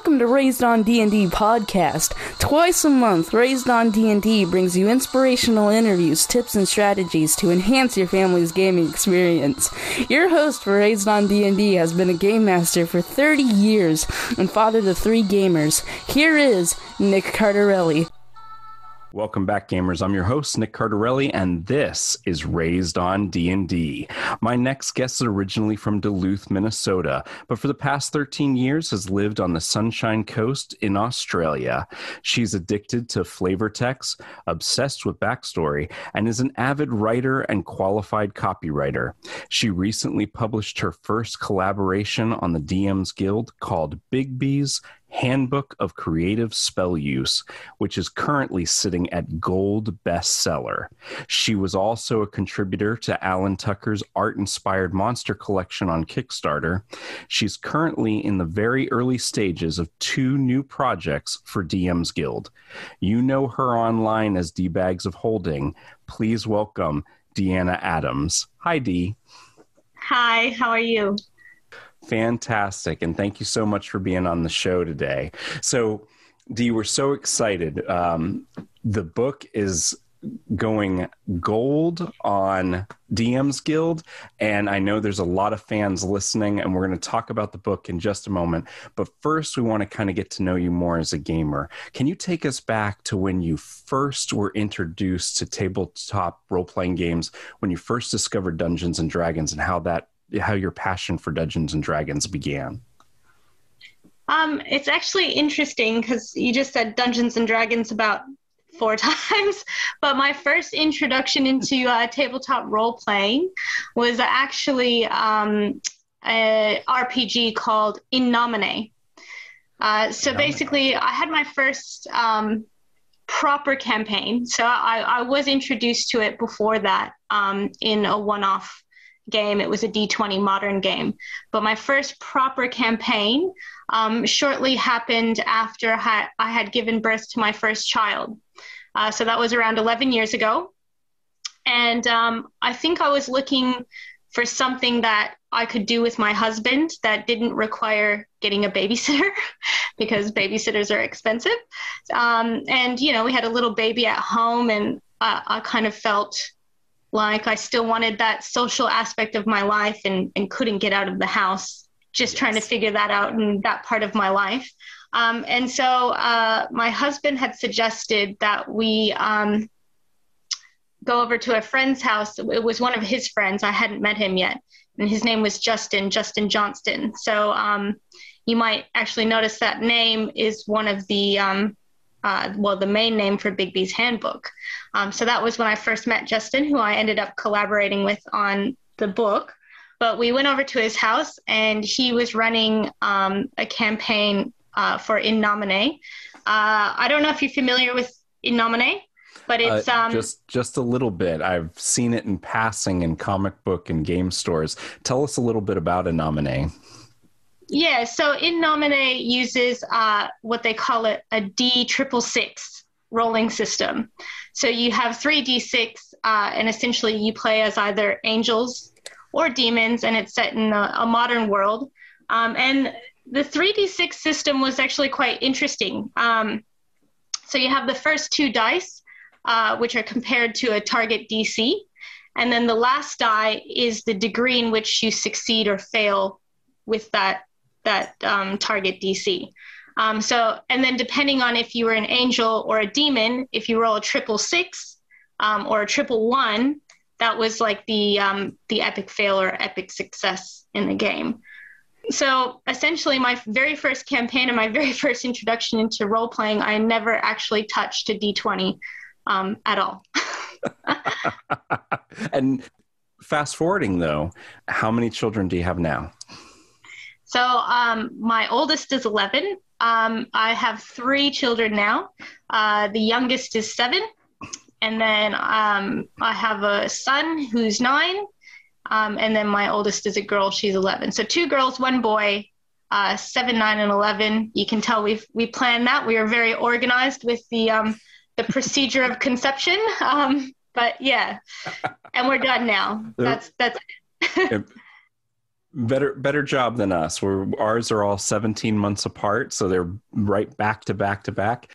Welcome to Raised on D&D podcast. Twice a month, Raised on D&D brings you inspirational interviews, tips, and strategies to enhance your family's gaming experience. Your host for Raised on D&D has been a game master for 30 years and father to three gamers. Here is Nick Cardarelli. Welcome back gamers. I'm your host Nick Cardarelli and this is Raised on D&D. My next guest is originally from Duluth, Minnesota, but for the past 13 years has lived on the Sunshine Coast in Australia. She's addicted to flavor text, obsessed with backstory, and is an avid writer and qualified copywriter. She recently published her first collaboration on the DMs Guild called Bigby's Handbook of Creative Spell Use, which is currently sitting at gold bestseller. She was also a contributor to Alan Tucker's art inspired monster collection on Kickstarter. She's currently in the very early stages of two new projects for DM's Guild. You know her online as D Bags of Holding. Please welcome Deanna Adams. Hi, Dee. Hi, how are you? Fantastic. And thank you so much for being on the show today. So, Dee, we're so excited. Um, the book is going gold on DM's Guild. And I know there's a lot of fans listening, and we're going to talk about the book in just a moment. But first, we want to kind of get to know you more as a gamer. Can you take us back to when you first were introduced to tabletop role playing games, when you first discovered Dungeons and Dragons, and how that how your passion for Dungeons and Dragons began? Um, it's actually interesting because you just said Dungeons and Dragons about four times, but my first introduction into uh, tabletop role playing was actually um, a RPG called In Nomine. Uh, so basically, I had my first um, proper campaign. So I, I, was introduced to it before that um, in a one off game. It was a D20 modern game. But my first proper campaign um, shortly happened after I had given birth to my first child. Uh, so that was around 11 years ago. And um, I think I was looking for something that I could do with my husband that didn't require getting a babysitter because babysitters are expensive. Um, and, you know, we had a little baby at home, and uh, I kind of felt like I still wanted that social aspect of my life and, and couldn't get out of the house, just yes. trying to figure that out in that part of my life. Um, and so uh, my husband had suggested that we um, go over to a friend's house. It was one of his friends. I hadn't met him yet. And his name was Justin, Justin Johnston. So um, you might actually notice that name is one of the um, uh, well, the main name for Bigby's handbook. Um, so that was when I first met Justin, who I ended up collaborating with on the book. But we went over to his house, and he was running um, a campaign uh, for In Nomine. Uh, I don't know if you're familiar with In Nomine, but it's uh, um, just just a little bit. I've seen it in passing in comic book and game stores. Tell us a little bit about In Nomine. Yeah, so In Nomine uses uh, what they call it a D triple six rolling system. So you have three D6, uh, and essentially you play as either angels or demons, and it's set in a, a modern world. Um, and the 3d6 system was actually quite interesting. Um, so you have the first two dice, uh, which are compared to a target DC. And then the last die is the degree in which you succeed or fail with that that um, target DC. Um, so, and then depending on if you were an angel or a demon, if you roll a triple six um, or a triple one, that was like the um, the epic fail or epic success in the game. So essentially, my very first campaign and my very first introduction into role playing, I never actually touched a d20 um, at all. and fast forwarding though, how many children do you have now? So um, my oldest is 11. Um, I have three children now. Uh, the youngest is seven. And then um, I have a son who's nine. Um, and then my oldest is a girl. She's 11. So two girls, one boy, uh, seven, nine, and 11. You can tell we've we planned that. We are very organized with the um, the procedure of conception. Um, but yeah, and we're done now. That's that's. better better job than us. We're ours are all 17 months apart, so they're right back to back to back.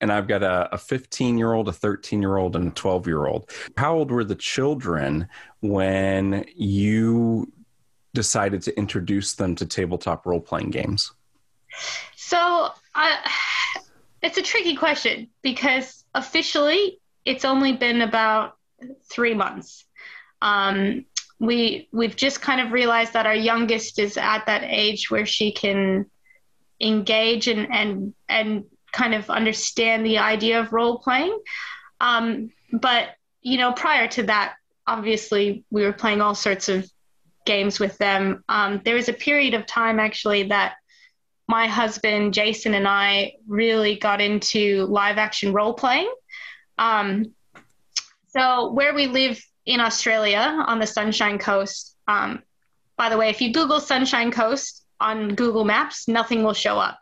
And I've got a, a 15 year old, a 13 year old, and a 12 year old. How old were the children when you decided to introduce them to tabletop role playing games? So, it's a tricky question because officially it's only been about three months. Um, we we've just kind of realized that our youngest is at that age where she can engage and and and kind of understand the idea of role playing. Um, but you know, prior to that, obviously we were playing all sorts of games with them. Um, there was a period of time actually that my husband Jason and I really got into live action role playing. Um, so where we live in Australia on the Sunshine Coast. Um, by the way, if you Google Sunshine Coast on Google Maps, nothing will show up.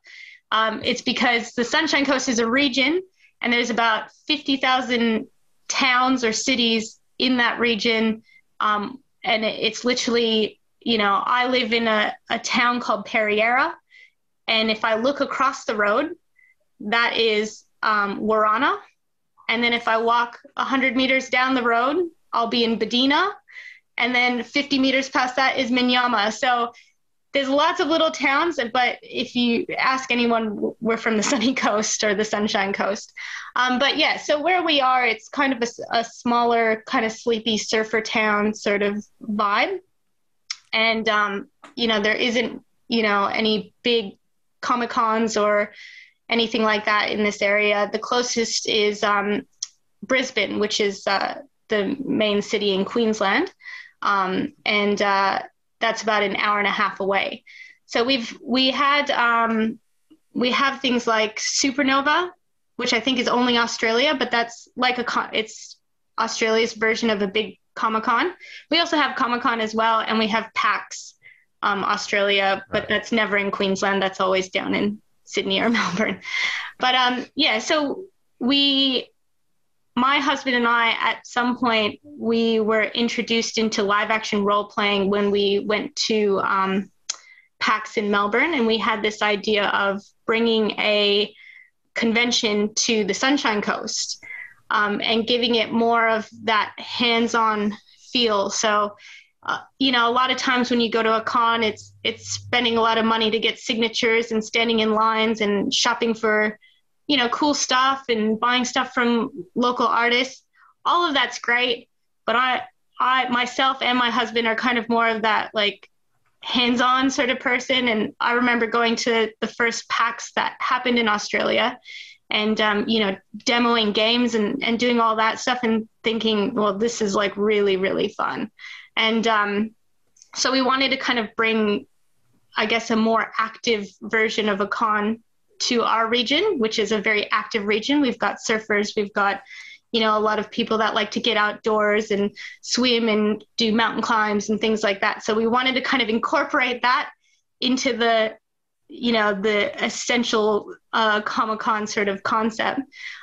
Um, it's because the Sunshine Coast is a region, and there's about 50,000 towns or cities in that region. Um, and it's literally, you know, I live in a, a town called Parrearra. And if I look across the road, that is um, Warana. And then if I walk 100 meters down the road, I'll be in Buddina. And then 50 meters past that is Minyama. So there's lots of little towns, but if you ask anyone, we're from the sunny coast or the sunshine coast. Um, but yeah, so where we are, it's kind of a, a, smaller, kind of sleepy surfer town sort of vibe. And, um, you know, there isn't, you know, any big Comic Cons or anything like that in this area. The closest is um, Brisbane, which is uh, the main city in Queensland, um, and uh, that's about an hour and a half away. So we've we had um, we have things like Supernova, which I think is only Australia, but that's like a it's Australia's version of a big Comic Con. We also have Comic Con as well, and we have PAX um, Australia, but right. that's never in Queensland. That's always down in Sydney or Melbourne. But um, yeah, so we my husband and I, at some point, we were introduced into live action role playing when we went to um, PAX in Melbourne, and we had this idea of bringing a convention to the Sunshine Coast um, and giving it more of that hands on feel. So, uh, you know, a lot of times when you go to a con, it's it's spending a lot of money to get signatures and standing in lines and shopping for you know, cool stuff and buying stuff from local artists. All of that's great, but I, I myself and my husband are kind of more of that like hands-on sort of person. And I remember going to the first PAX that happened in Australia, and um, you know, demoing games and and doing all that stuff, and thinking, well, this is like really really fun. And um, so we wanted to kind of bring, I guess, a more active version of a con to our region, which is a very active region. We've got surfers, we've got you know a lot of people that like to get outdoors and swim and do mountain climbs and things like that. So we wanted to kind of incorporate that into the you know the essential uh, Comic Con sort of concept.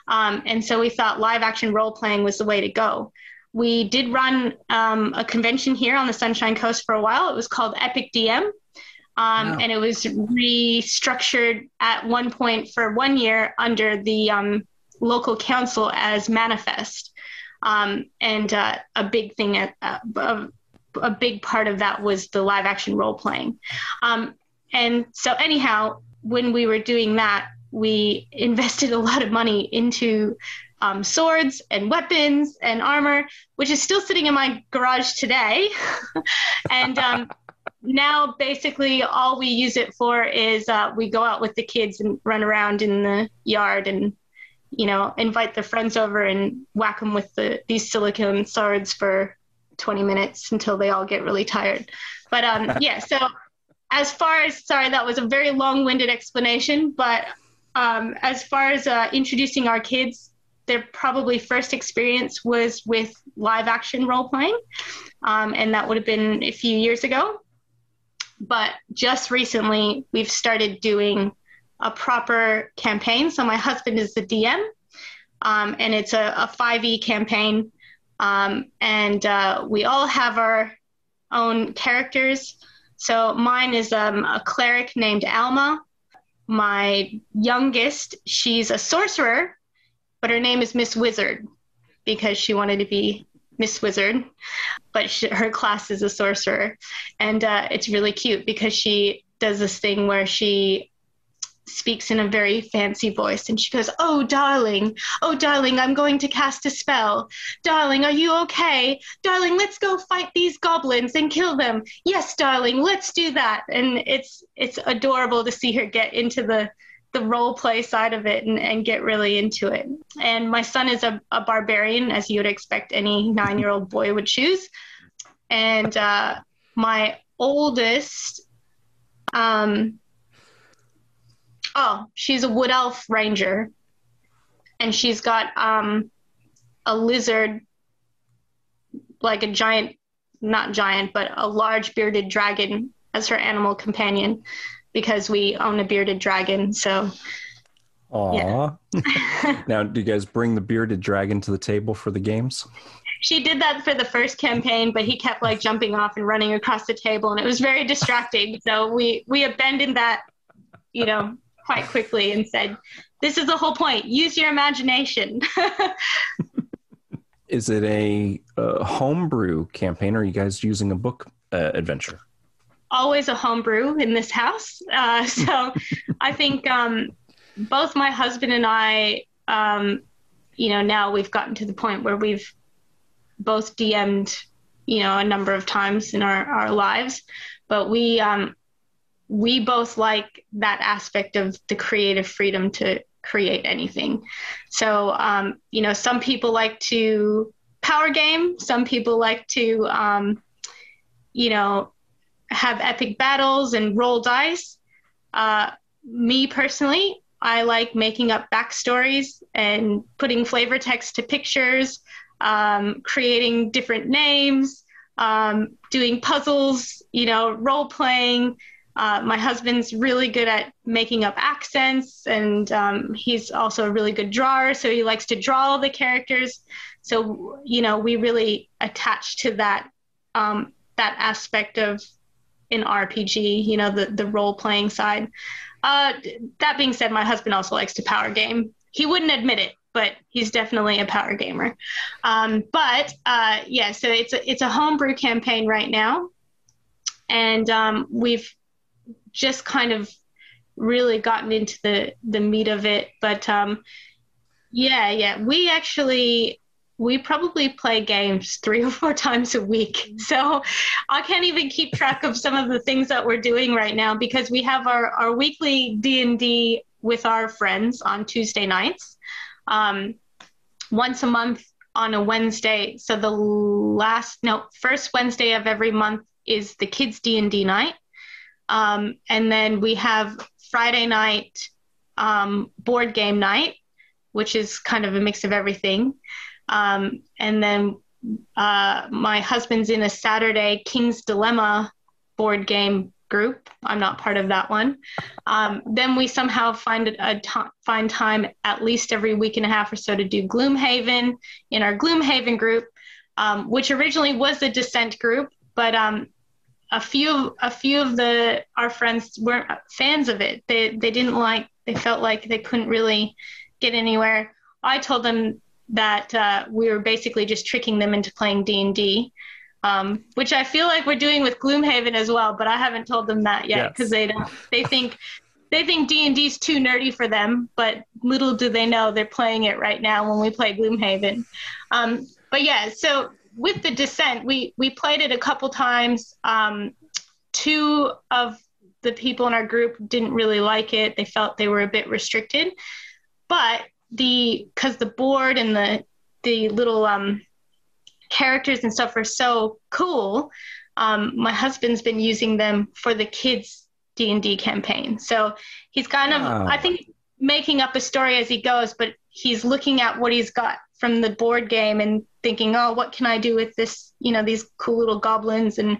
Um, and so we thought live action role playing was the way to go. We did run um, a convention here on the Sunshine Coast for a while. It was called Epic DM. Um, wow. And it was restructured at one point for one year under the um, local council as manifest. Um, and uh, a big thing, uh, a, a, big part of that was the live action role playing. Um, and so, anyhow, when we were doing that, we invested a lot of money into um, swords and weapons and armor, which is still sitting in my garage today. and um, now basically all we use it for is uh, we go out with the kids and run around in the yard and you know invite their friends over and whack them with the these silicone swords for 20 minutes until they all get really tired. But um yeah so as far as sorry that was a very long-winded explanation but um, as far as uh, introducing our kids their probably first experience was with live action role playing um, and that would have been a few years ago but just recently, we've started doing a proper campaign. So my husband is the DM, um, and it's a, a 5e campaign. Um, and uh, we all have our own characters. So mine is um, a cleric named Alma. My youngest, she's a sorcerer, but her name is Miss Wizard because she wanted to be Miss Wizard, but she, her class is a sorcerer. And uh, it's really cute because she does this thing where she speaks in a very fancy voice and she goes, Oh, darling, oh, darling, I'm going to cast a spell. Darling, are you okay? Darling, let's go fight these goblins and kill them. Yes, darling, let's do that. And it's it's adorable to see her get into the the role play side of it and, and get really into it. And my son is a, a barbarian, as you would expect any nine year old boy would choose. And uh, my oldest, um, oh, she's a wood elf ranger. And she's got um, a lizard, like a giant, not giant, but a large bearded dragon as her animal companion because we own a bearded dragon. So, Aw. Yeah. now, do you guys bring the bearded dragon to the table for the games? She did that for the first campaign, but he kept like jumping off and running across the table, and it was very distracting. So we we abandoned that, you know, quite quickly and said, "This is the whole point. Use your imagination." is it a, a homebrew campaign, or are you guys using a book uh, adventure? Always a homebrew in this house. Uh, so I think um, both my husband and I, um, you know, now we've gotten to the point where we've both DM'd, you know, a number of times in our, our lives, but we, um, we both like that aspect of the creative freedom to create anything. So, um, you know, some people like to power game, some people like to, um, you know, have epic battles and roll dice. Uh, me personally, I like making up backstories and putting flavor text to pictures, um, creating different names, um, doing puzzles, you know, role playing. Uh, my husband's really good at making up accents, and um, he's also a really good drawer, so he likes to draw the characters. So, you know, we really attach to that um, that aspect of in RPG, you know, the, the role playing side. Uh, that being said, my husband also likes to power game. He wouldn't admit it, but he's definitely a power gamer. Um, but uh, yeah, so it's a, it's a homebrew campaign right now. And um, we've just kind of really gotten into the, the meat of it. But um, yeah, yeah, we actually we probably play games three or four times a week. So I can't even keep track of some of the things that we're doing right now because we have our, our weekly D&D with our friends on Tuesday nights. Um, once a month on a Wednesday. So the last, no, first Wednesday of every month is the kids D&D night. Um, and then we have Friday night um, board game night, which is kind of a mix of everything. Um, and then uh, my husband's in a Saturday King's Dilemma board game group. I'm not part of that one. Um, then we somehow find a t- find time at least every week and a half or so to do Gloomhaven in our Gloomhaven group, um, which originally was a Descent group, but um, a few a few of the our friends weren't fans of it. They they didn't like. They felt like they couldn't really get anywhere. I told them that uh, we were basically just tricking them into playing D&D, um, which I feel like we're doing with Gloomhaven as well, but I haven't told them that yet because yes. they don't. They think they think D&D is too nerdy for them, but little do they know they're playing it right now when we play Gloomhaven. Um, but yeah, so with the Descent, we we played it a couple times. Um, two of the people in our group didn't really like it. They felt they were a bit restricted. But the because the board and the the little um, characters and stuff are so cool. Um, my husband's been using them for the kids D and D campaign. So he's kind of wow. I think making up a story as he goes, but he's looking at what he's got from the board game and thinking, oh, what can I do with this? You know, these cool little goblins and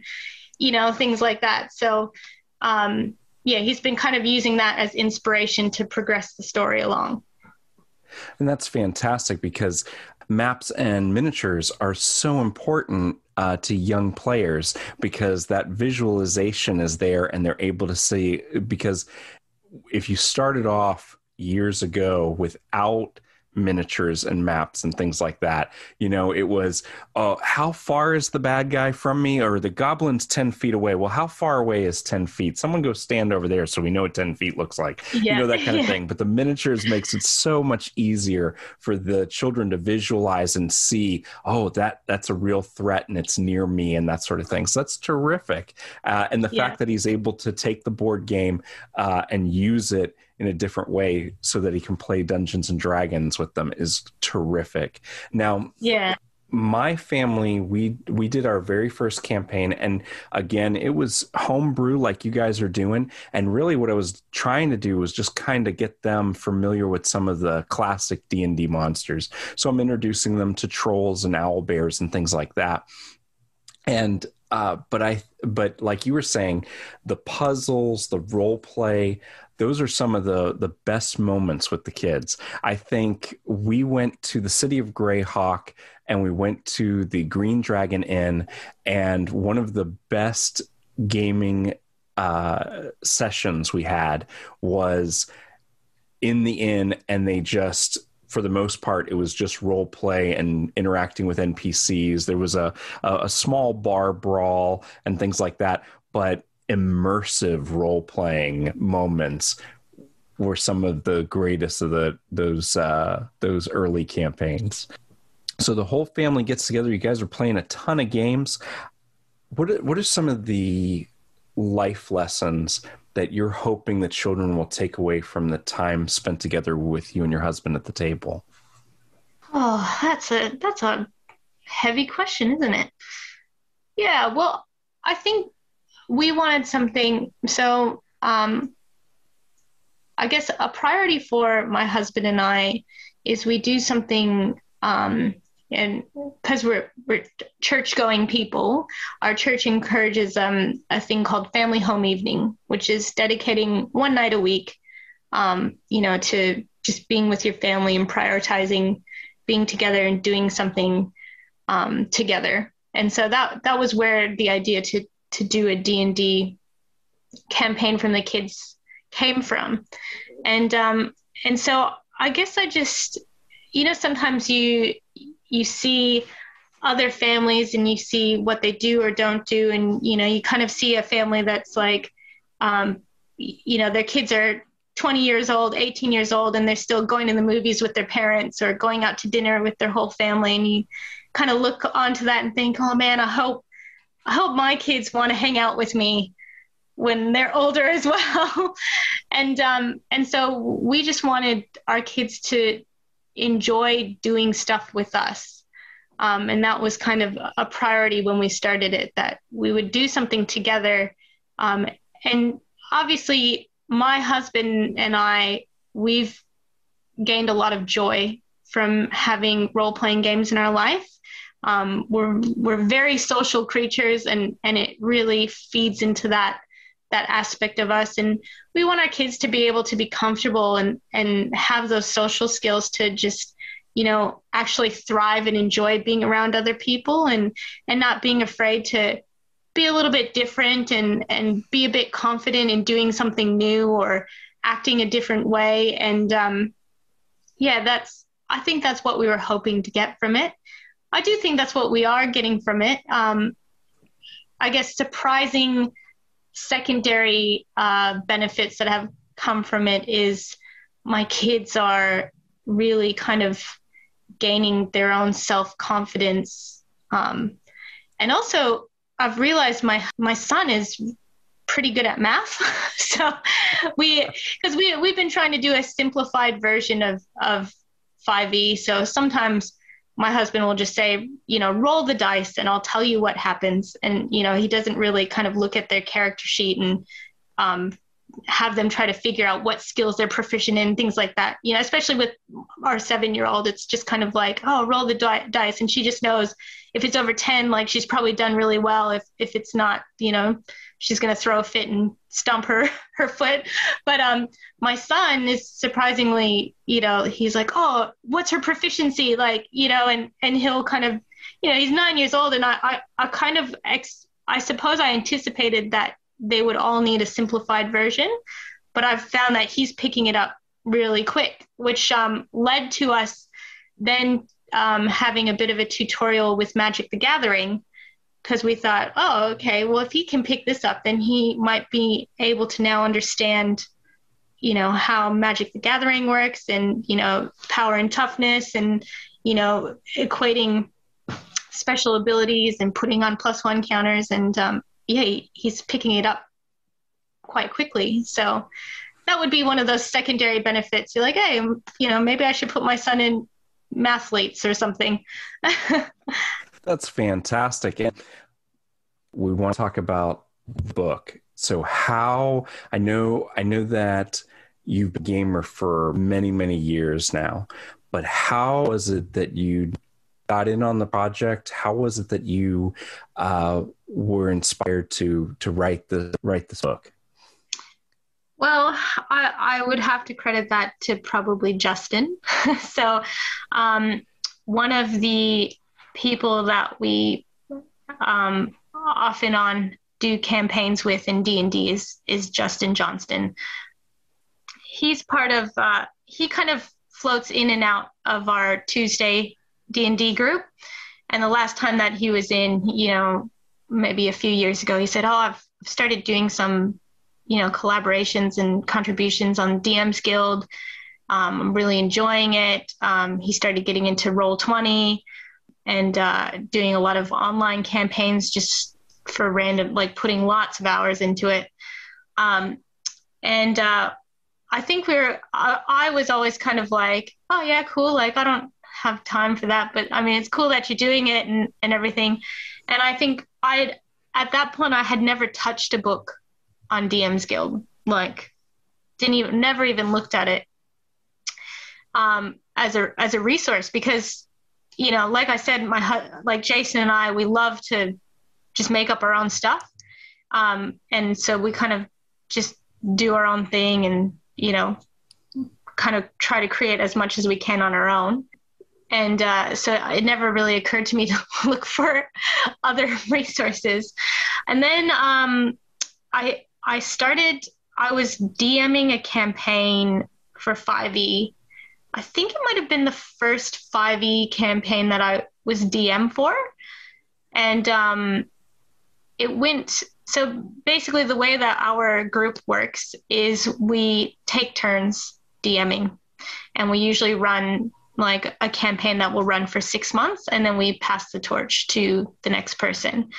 you know things like that. So um, yeah, he's been kind of using that as inspiration to progress the story along. And that's fantastic because maps and miniatures are so important uh, to young players because that visualization is there and they're able to see because if you started off years ago without miniatures and maps and things like that. You know, it was, uh, how far is the bad guy from me? Or the goblin's 10 feet away. Well, how far away is 10 feet? Someone go stand over there so we know what 10 feet looks like. Yeah. You know, that kind of thing. But the miniatures makes it so much easier for the children to visualize and see, oh, that that's a real threat and it's near me and that sort of thing. So that's terrific. Uh, and the yeah. fact that he's able to take the board game uh, and use it in a different way so that he can play Dungeons and Dragons with them is terrific. Now, yeah. My family, we we did our very first campaign, and again, it was homebrew like you guys are doing. And really, what I was trying to do was just kind of get them familiar with some of the classic D and D monsters. So I'm introducing them to trolls and owl bears and things like that. And uh, but I, but like you were saying, the puzzles, the role play, those are some of the the best moments with the kids. I think we went to the city of Greyhawk and we went to the Green Dragon Inn, and one of the best gaming uh, sessions we had was in the inn, and they just for the most part, it was just role play and interacting with NPCs. There was a, a, small bar brawl and things like that, but immersive role playing moments were some of the greatest of the those uh, those early campaigns. So the whole family gets together. You guys are playing a ton of games. What are, what are some of the life lessons that you're hoping the children will take away from the time spent together with you and your husband at the table? Oh, that's a that's a heavy question, isn't it? Yeah, well, I think we wanted something so um, i guess a priority for my husband and i is we do something um, and because we're we're church going people our church encourages um, a thing called family home evening which is dedicating one night a week um, you know to just being with your family and prioritizing being together and doing something um, together and so that that was where the idea to to do a D&D campaign from the kids came from. And um, and so I guess I just you know sometimes you you see other families and you see what they do or don't do and you know you kind of see a family that's like um, you know their kids are 20 years old 18 years old and they're still going to the movies with their parents or going out to dinner with their whole family and you kind of look onto that and think oh man i hope I hope my kids want to hang out with me when they're older as well. and um, and so we just wanted our kids to enjoy doing stuff with us. Um, and that was kind of a priority when we started it that we would do something together. Um, and obviously, my husband and I, we've gained a lot of joy from having role playing games in our life. Um, we're we're very social creatures, and and it really feeds into that that aspect of us. And we want our kids to be able to be comfortable and and have those social skills to just you know actually thrive and enjoy being around other people and and not being afraid to be a little bit different and and be a bit confident in doing something new or acting a different way and um, yeah that's i think that's what we were hoping to get from it I do think that's what we are getting from it. Um, I guess surprising secondary uh, benefits that have come from it is my kids are really kind of gaining their own self confidence. Um, and also, I've realized my my son is pretty good at math. so we because we we've been trying to do a simplified version of of 5e. So sometimes my husband will just say, you know, roll the dice and I'll tell you what happens. And, you know, he doesn't really kind of look at their character sheet and um, have them try to figure out what skills they're proficient in, things like that. You know, especially with our seven year old, it's just kind of like, oh, roll the di- dice. And she just knows if it's over 10, like she's probably done really well. If, if it's not, you know, she's going to throw a fit and stump her, her foot. But um, my son is surprisingly, you know, he's like, oh, what's her proficiency? Like, you know, and, and he'll kind of, you know, he's nine years old. And I, I, I kind of, ex- I suppose I anticipated that they would all need a simplified version. But I've found that he's picking it up really quick, which um, led to us then um, having a bit of a tutorial with Magic the Gathering because we thought, oh, okay, well, if he can pick this up, then he might be able to now understand, you know, how Magic the Gathering works and, you know, power and toughness and, you know, equating special abilities and putting on plus one counters. And um, yeah, he's picking it up quite quickly. So that would be one of those secondary benefits. You're like, hey, you know, maybe I should put my son in mathletes or something. That's fantastic. And we want to talk about book. So how I know I know that you've been gamer for many, many years now, but how was it that you got in on the project? How was it that you uh, were inspired to to write the write this book? Well, I, I would have to credit that to probably Justin. so, um, one of the people that we um, off and on do campaigns with in D&D is, is Justin Johnston. He's part of, uh, he kind of floats in and out of our Tuesday D&D group. And the last time that he was in, you know, maybe a few years ago, he said, oh, I've started doing some, you know, collaborations and contributions on DM's Guild. Um, I'm really enjoying it. Um, he started getting into Roll20 and uh, doing a lot of online campaigns just for random, like putting lots of hours into it. Um, and uh, I think we are I, I, was always kind of like, oh, yeah, cool. Like, I don't have time for that. But I mean, it's cool that you're doing it and, and everything. And I think I, at that point, I had never touched a book on DM's Guild. Like, didn't even, never even looked at it um, as a as a resource because you know, like I said, my like Jason and I, we love to just make up our own stuff, um, and so we kind of just do our own thing, and you know, kind of try to create as much as we can on our own. And uh, so it never really occurred to me to look for other resources. And then um, I I started. I was DMing a campaign for 5e I think it might have been the first 5e campaign that I was DM for. And um, it went so basically, the way that our group works is we take turns DMing, and we usually run like a campaign that will run for six months, and then we pass the torch to the next person.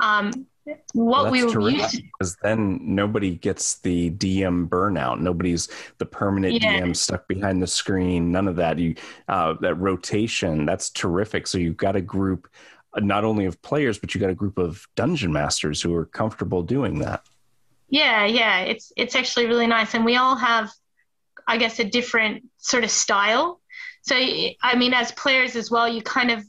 Um, what well, we terrific, because then nobody gets the DM burnout. Nobody's the permanent yeah. DM stuck behind the screen. None of that. You uh, that rotation. That's terrific. So you've got a group uh, not only of players, but you got a group of dungeon masters who are comfortable doing that. Yeah, yeah, it's it's actually really nice, and we all have, I guess, a different sort of style. So I mean, as players as well, you kind of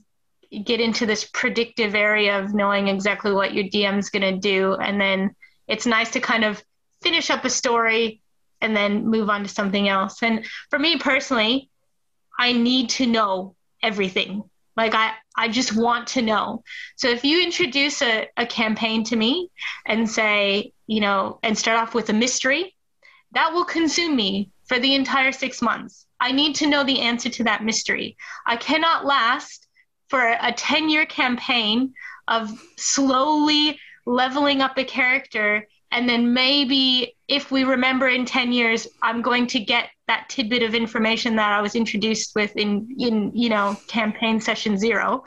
get into this predictive area of knowing exactly what your DM's going to do. And then it's nice to kind of finish up a story and then move on to something else. And for me personally, I need to know everything. Like I, I just want to know. So if you introduce a, a campaign to me and say, you know, and start off with a mystery, that will consume me for the entire six months. I need to know the answer to that mystery. I cannot last for a 10 year campaign of slowly leveling up a character and then maybe if we remember in 10 years i'm going to get that tidbit of information that i was introduced with in in you know campaign session 0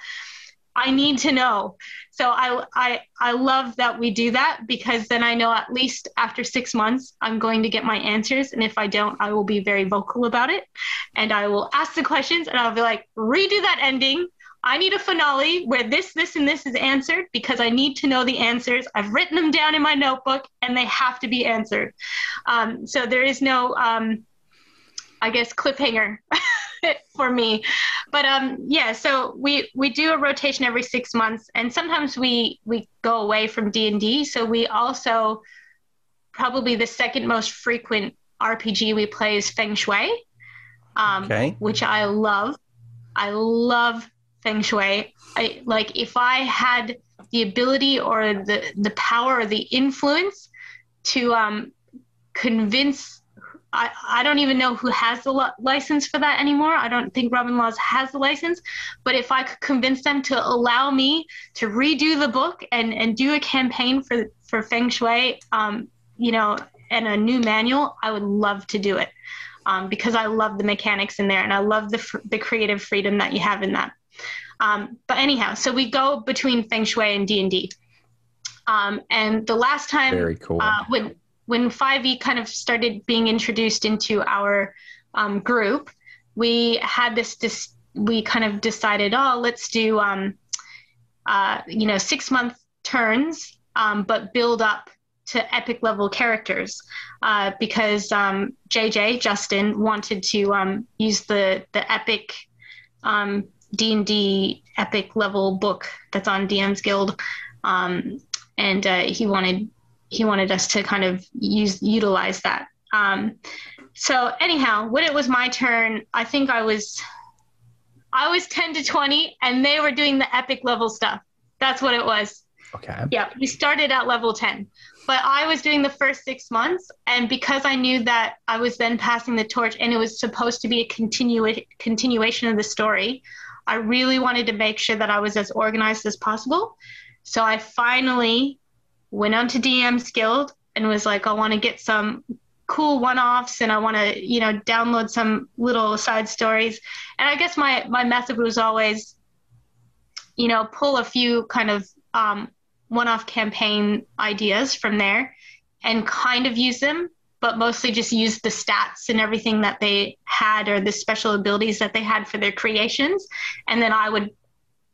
i need to know. So I, I i love that we do that because then i know at least after 6 months i'm going to get my answers. And if i don't i will be very vocal about it. And i will ask the questions and i'll be like redo that ending. I need a finale where this, this, and this is answered because I need to know the answers. I've written them down in my notebook and they have to be answered. Um, so there is no, um, I guess, cliffhanger for me. But um, yeah, so we we do a rotation every six months, and sometimes we we go away from D and D. So we also probably the second most frequent RPG we play is Feng Shui, um, okay. which I love. I love Feng Shui. I like if I had the ability or the the power or the influence to um, convince I, I don't even know who has the li- license for that anymore. I don't think Robin Laws has the license. But if I could convince them to allow me to redo the book and, and do a campaign for, for Feng Shui, um, you know, and a new manual, I would love to do it um, because I love the mechanics in there and I love the, fr- the creative freedom that you have in that. Um, but anyhow, so we go between Feng Shui and D and D. Um, and the last time, very cool. Uh, when when 5e kind of started being introduced into our um, group, we had this, this, we kind of decided, oh, let's do, um, uh, you know, six month turns, um, but build up to epic level characters uh, because um, JJ Justin wanted to um, use the the epic um, D and D epic level book that's on DM's Guild, um, and uh, he wanted he wanted us to kind of use utilize that. Um, so anyhow, when it was my turn, I think I was I was 10 to 20 and they were doing the epic level stuff. That's what it was. Okay. Yeah, we started at level 10. But I was doing the first 6 months and because I knew that I was then passing the torch and it was supposed to be a continu- continuation of the story, I really wanted to make sure that I was as organized as possible. So I finally went on to DM's Guild and was like, I want to get some cool one-offs and I want to, you know, download some little side stories. And I guess my my method was always, you know, pull a few kind of um, one-off campaign ideas from there and kind of use them, but mostly just use the stats and everything that they had or the special abilities that they had for their creations, and then I would,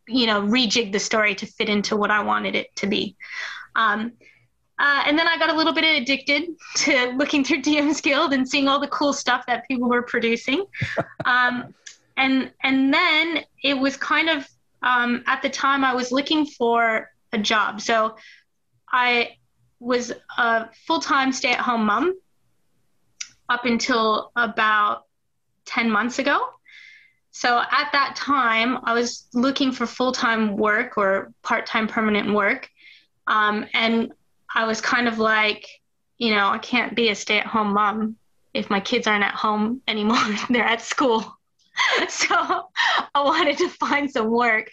you know, rejig the story to fit into what I wanted it to be. Um, uh, and then I got a little bit addicted to looking through DM's Guild and seeing all the cool stuff that people were producing. Um, and and then it was kind of um, at the time I was looking for a job. So I was a full time stay at home mom up until about 10 months ago. So at that time, I was looking for full time work or part time permanent work. Um, and I was kind of like, you know, I can't be a stay at home mom if my kids aren't at home anymore, they're at school. so I wanted to find some work.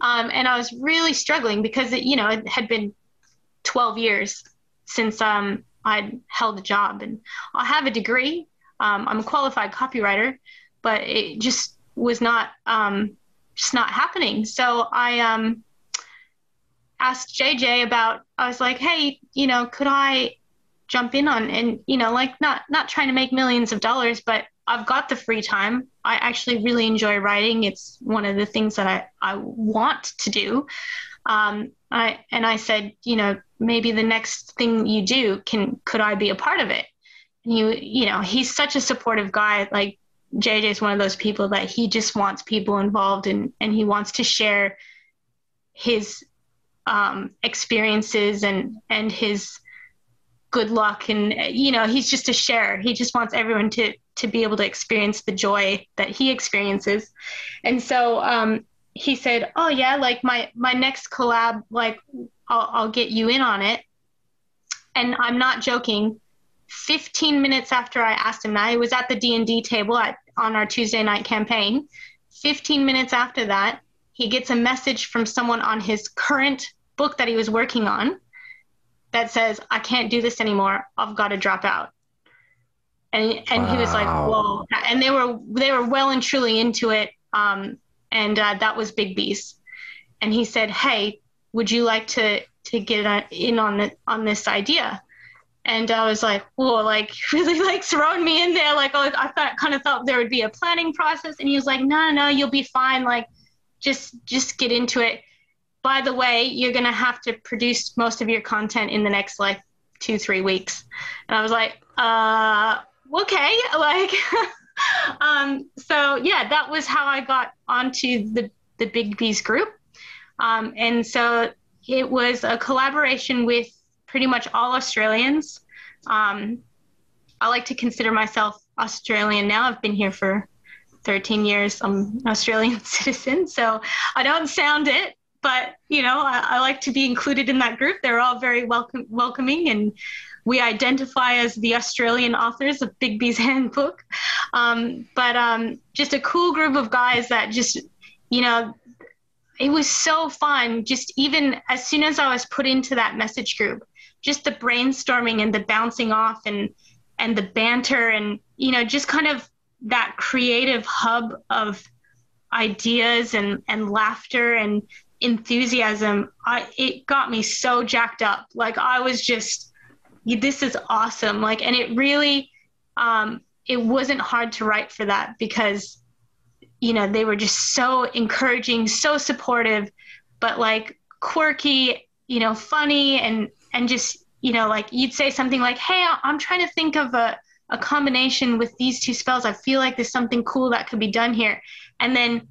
Um, and I was really struggling because, it, you know, it had been 12 years since um, I'd held a job. And I have a degree, um, I'm a qualified copywriter, but it just was not um, just not happening. So I um, asked JJ about I was like, "Hey, you know, could I jump in on and you know, like not not trying to make millions of dollars, but I've got the free time. I actually really enjoy writing. It's one of the things that I I want to do." Um, I and I said, you know, maybe the next thing you do can could I be a part of it? And you you know, he's such a supportive guy. Like JJ is one of those people that he just wants people involved and and he wants to share his um, experiences and and his good luck. And you know he's just a share he just wants everyone to to be able to experience the joy that he experiences. And so um, he said oh yeah like my my next collab like I'll, I'll get you in on it. And i'm not joking. 15 minutes after i asked him it was at the d&d table at, on our tuesday night campaign. 15 minutes after that he gets a message from someone on his current book that he was working on that says, I can't do this anymore. I've got to drop out. And, and wow. he was like, whoa. And they were, they were well and truly into it. Um, and uh, that was Bigby's. And he said, Hey, would you like to, to get in on the, on this idea? And I was like, whoa, like really like throwing me in there. Like, oh, I thought, kind of thought there would be a planning process. And he was like, no, no, no, you'll be fine. Like, just just get into it. By the way, you're gonna have to produce most of your content in the next like two three weeks." And I was like, "Uh, okay." Like, um, so yeah, that was how I got onto the the Bigby's group, um, and so it was a collaboration with pretty much all Australians. Um, I like to consider myself Australian now. I've been here for 13 years. I'm an Australian citizen, so I don't sound it, but you know, I, I, like to be included in that group. They're all very welcome, welcoming, and we identify as the Australian authors of Bigby's Handbook. Um, but um, just a cool group of guys that just, you know, it was so fun. Just even as soon as I was put into that message group, just the brainstorming and the bouncing off and and the banter and you know just kind of that creative hub of ideas and and laughter and enthusiasm i it got me so jacked up. Like i was just this is awesome. Like and it really um it wasn't hard to write for that because you know they were just so encouraging so supportive but like quirky you know funny and and just you know like you'd say something like hey i'm trying to think of a, a combination with these two spells. I feel like there's something cool that could be done here. And then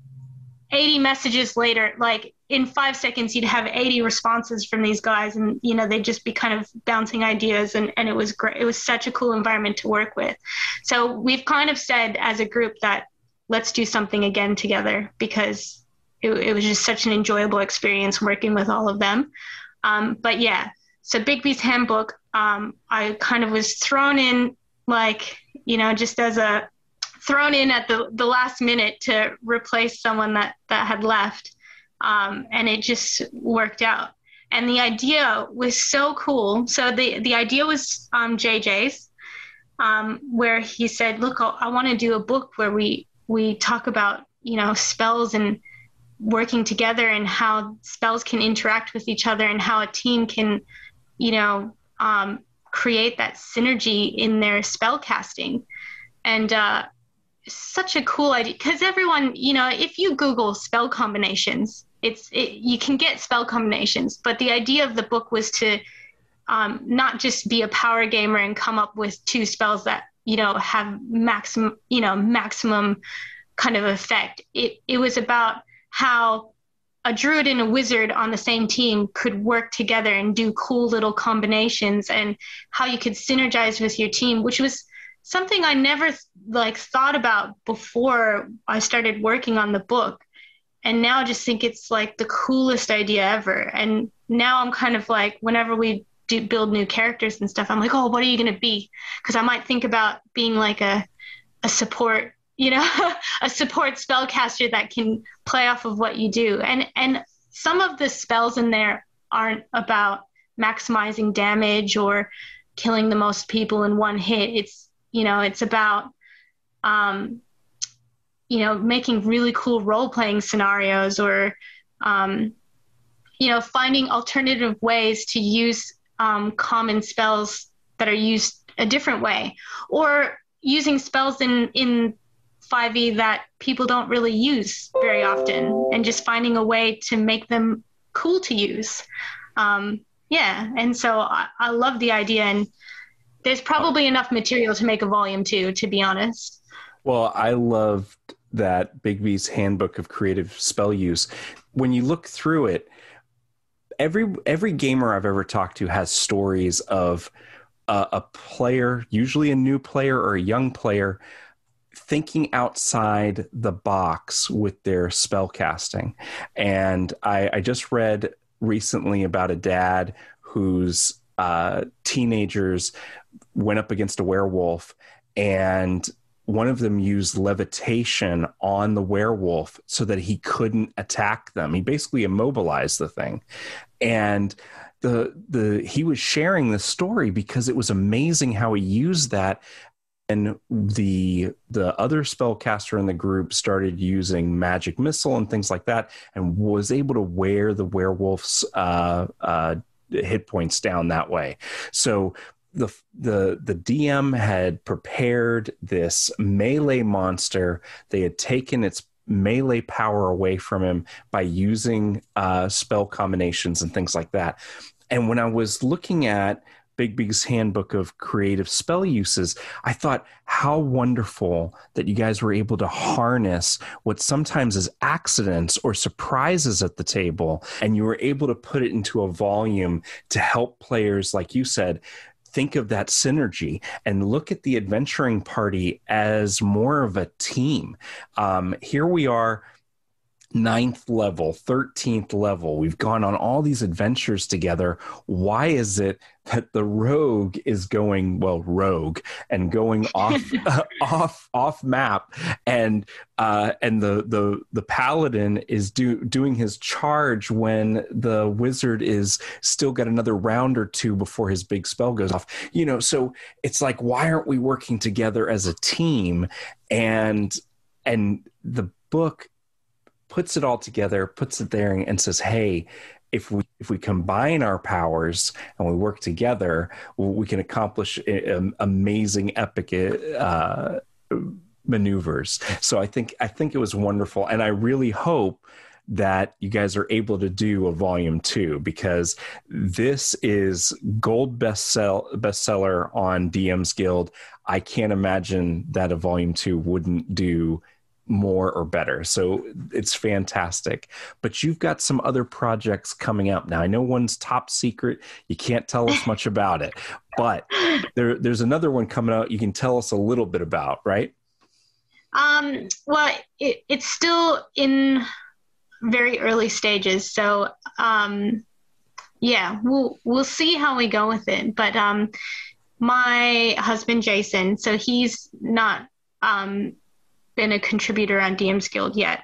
80 messages later like in five seconds you'd have 80 responses from these guys. And you know they'd just be kind of bouncing ideas. And, and it was great. It was such a cool environment to work with. So we've kind of said as a group that let's do something again together because it, it was just such an enjoyable experience working with all of them. Um, but yeah so Bigby's Handbook, um, I kind of was thrown in like, you know, just as a thrown in at the, the last minute to replace someone that, that had left. Um, and it just worked out. And the idea was so cool. So the, the idea was um, JJ's, um, where he said, look, I, I want to do a book where we, we talk about, you know, spells and working together and how spells can interact with each other and how a team can you know, um, create that synergy in their spell casting. And uh, such a cool idea because everyone, you know, if you Google spell combinations, it's it, you can get spell combinations. But the idea of the book was to um, not just be a power gamer and come up with two spells that you know have maximum, you know, maximum kind of effect. It it was about how a druid and a wizard on the same team could work together and do cool little combinations and how you could synergize with your team which was something i never like thought about before i started working on the book. And now I just think it's like the coolest idea ever. And now i'm kind of like whenever we do build new characters and stuff i'm like oh what are you going to be? Because i might think about being like a a support you know a support spellcaster that can play off of what you do. And and some of the spells in there aren't about maximizing damage or killing the most people in one hit. It's you know it's about um you know making really cool role playing scenarios or um you know finding alternative ways to use um, common spells that are used a different way or using spells in in 5e that people don't really use very often and just finding a way to make them cool to use. Um, yeah, and so I, I love the idea, and there's probably enough material to make a volume two, to be honest. Well, I loved that Bigby's Handbook of Creative Spell Use. When you look through it, every every gamer I've ever talked to has stories of a, a player, usually a new player or a young player, thinking outside the box with their spell casting. And I, I just read recently about a dad whose uh, teenagers went up against a werewolf and one of them used levitation on the werewolf so that he couldn't attack them. He basically immobilized the thing. And the the he was sharing the story because it was amazing how he used that and the the other spellcaster in the group started using magic missile and things like that and was able to wear the werewolf's uh, uh, hit points down that way so the the the DM had prepared this melee monster. They had taken its melee power away from him by using uh, spell combinations and things like that. And when I was looking at Bigby's Handbook of Creative Spell Uses, I thought how wonderful that you guys were able to harness what sometimes is accidents or surprises at the table, and you were able to put it into a volume to help players, like you said, think of that synergy and look at the adventuring party as more of a team. Um, here we are ninth level, 13th level. We've gone on all these adventures together. Why is it that the rogue is going, well, rogue and going off, uh, off, off map and, uh, and the, the, the paladin is do, doing his charge when the wizard is still got another round or two before his big spell goes off, you know, so it's like, why aren't we working together as a team? And, and the book puts it all together, puts it there, and says, "Hey, if we if we combine our powers and we work together, we can accomplish amazing epic uh, maneuvers." So I think I think it was wonderful, and I really hope that you guys are able to do a volume two because this is gold bestseller bestseller on DM's Guild. I can't imagine that a volume two wouldn't do more or better. So it's fantastic. But you've got some other projects coming up now. I know one's top secret. You can't tell us much about it, but there, there's another one coming out. You can tell us a little bit about, right? Um, well, it, it's still in very early stages. So, um, yeah, we'll, we'll see how we go with it. But, um, my husband, Jason, so he's not, um, been a contributor on DM's Guild yet,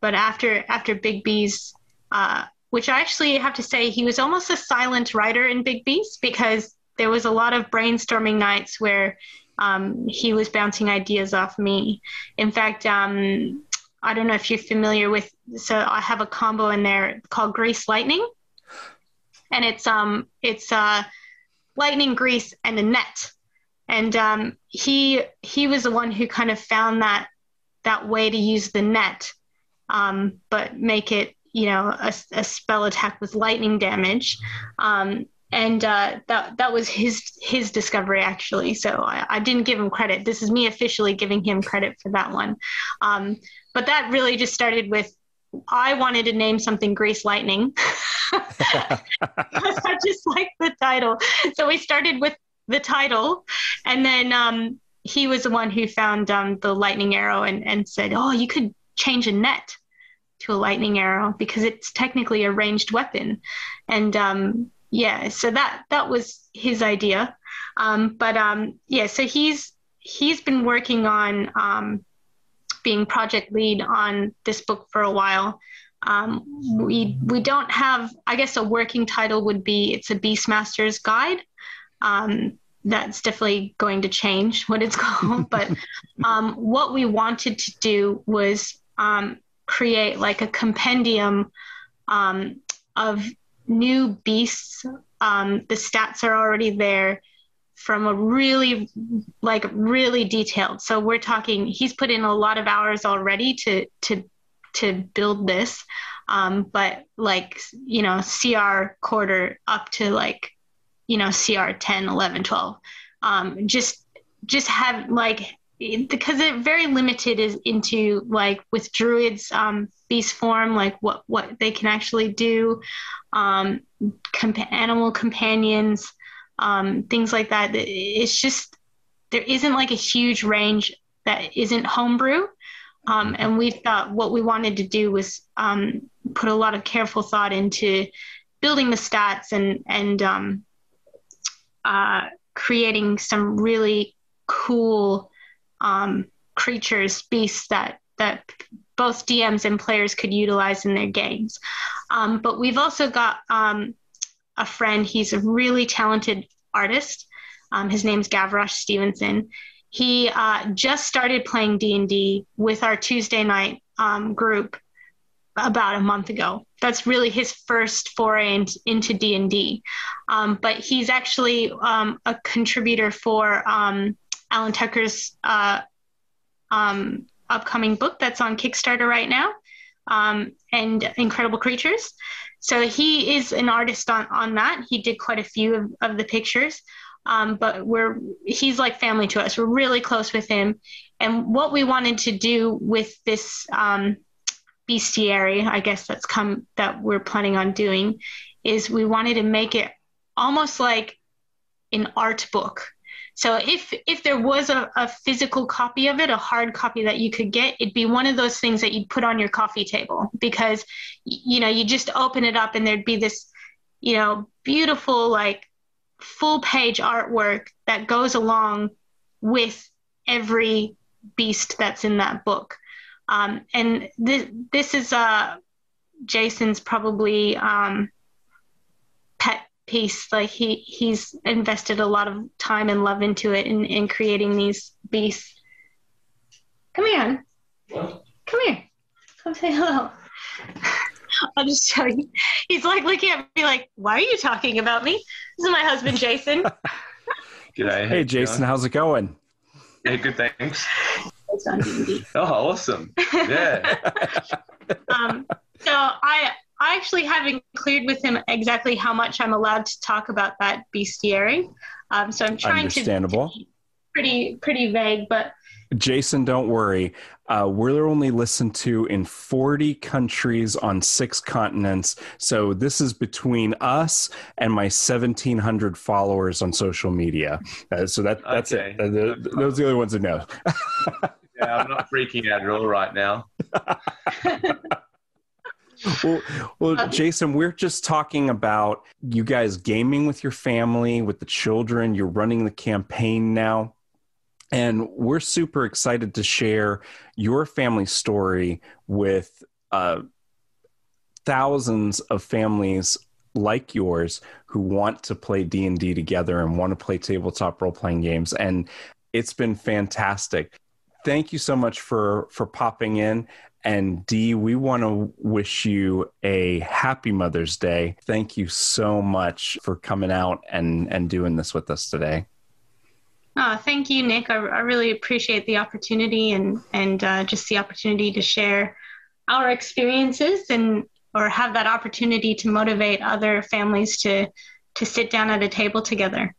but after after Bigby's, uh, which I actually have to say he was almost a silent writer in Bigby's because there was a lot of brainstorming nights where um, he was bouncing ideas off me. In fact, um, I don't know if you're familiar with. So I have a combo in there called Grease Lightning, and it's um it's uh lightning grease and a net and um, he he was the one who kind of found that that way to use the net, um, but make it, you know, a, a, spell attack with lightning damage. Um, and uh, that that was his his discovery actually. So I, I, didn't give him credit. This is me officially giving him credit for that one. Um, but that really just started with I wanted to name something Grease Lightning. I just like the title. So we started with the title, and then um, he was the one who found um, the lightning arrow and, and said, Oh, you could change a net to a lightning arrow because it's technically a ranged weapon. And um, yeah, so that that was his idea. Um, but um, yeah, so he's he's been working on um, being project lead on this book for a while. Um, we we don't have, I guess, a working title would be it's a Beastmaster's Guide. That's definitely going to change what it's called. but um, what we wanted to do was um, create like a compendium um, of new beasts. Um, the stats are already there from a really like really detailed. So we're talking. He's put in a lot of hours already to to to build this. Um, but like you know CR quarter up to like you know cr 10 11 12 um, just just have like because it very limited is into like with druids um, beast form like what what they can actually do um, comp- animal companions um, things like that. It's just there isn't like a huge range that isn't homebrew. Um, and we thought what we wanted to do was um, put a lot of careful thought into building the stats and and um, uh, creating some really cool um, creatures, beasts that that both DMs and players could utilize in their games. Um, but we've also got um, a friend. He's a really talented artist. Um, his name's Gavrosh Stevenson. He uh, just started playing D and D with our Tuesday night um, group about a month ago. That's really his first foray into D and D. Um, but he's actually um, a contributor for um, Alan Tucker's uh, upcoming book that's on Kickstarter right now, and Incredible Creatures. So he is an artist on, on that. He did quite a few of, of the pictures. Um, but we're he's like family to us. We're really close with him, and what we wanted to do with this um, bestiary, I guess that's come that we're planning on doing, is we wanted to make it almost like an art book. So if if there was a, a physical copy of it, a hard copy that you could get, it'd be one of those things that you'd put on your coffee table because you know you just open it up and there'd be this you know beautiful like full page artwork that goes along with every beast that's in that book. Um, and this this is uh, Jason's probably um, pet piece. Like he he's invested a lot of time and love into it in, in creating these beasts. Come here. Come here. Come say hello. I'll just show you. He's like looking at me like, why are you talking about me? This is my husband, Jason. G'day. Hey, Jason, how's it going? Yeah, good, thanks. oh, awesome. Yeah. um, so I I actually haven't cleared with him exactly how much I'm allowed to talk about that bestiary. Um, so I'm trying to, to pretty pretty vague, but Jason, don't worry. Uh, we're only listened to in 40 countries on six continents. So this is between us and my 1,700 followers on social media. Uh, so that that's okay. it. Uh, the, those are the only ones that know. yeah, I'm not freaking out at all right now. well, well, Jason, we're just talking about you guys gaming with your family, with the children. You're running the campaign now. And we're super excited to share your family story with uh, thousands of families like yours who want to play D&D together and want to play tabletop role-playing games and it's been fantastic. Thank you so much for for popping in and Dee, we want to wish you a happy Mother's Day. Thank you so much for coming out and and doing this with us today. Oh, thank you, Nick. I, I really appreciate the opportunity and and uh, just the opportunity to share our experiences and or have that opportunity to motivate other families to to sit down at a table together.